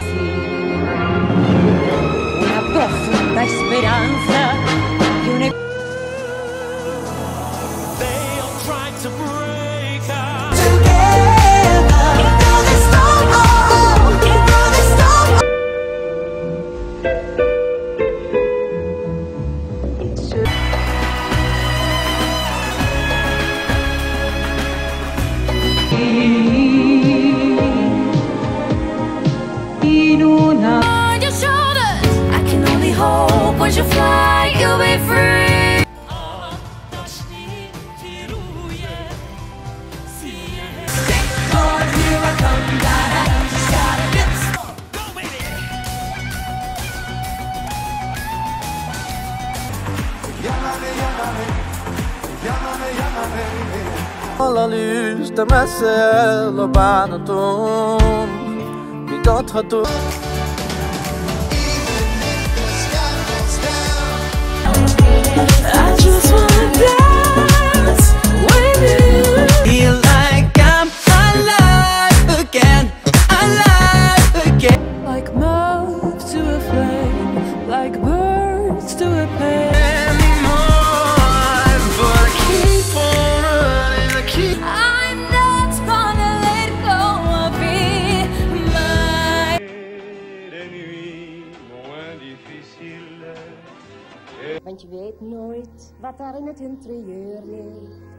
嗯 L'aluge de ma sœur, le banatum, mi d'autres tours. I just wanna dance with you. Feel like I'm alive again, alive again. Like mouth to a flame, like birds to a plane. Want je weet nooit wat daar in het interieur ligt.